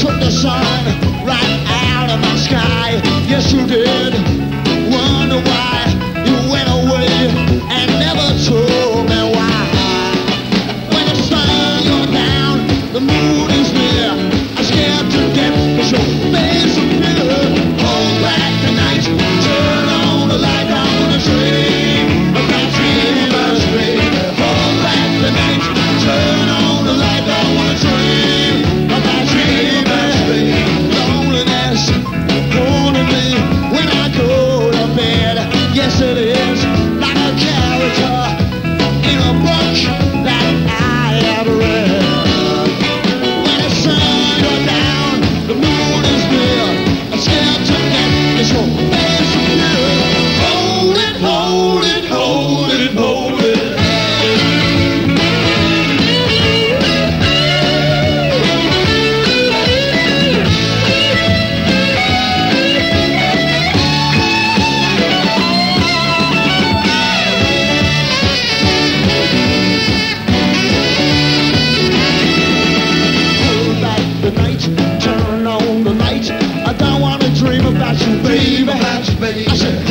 took the sun right out of my sky. Yes, you did. Wonder why you went away and never told me why. When the sun goes down, the moon is near. I'm scared to death. How'd you, baby? How'd you, baby? I said,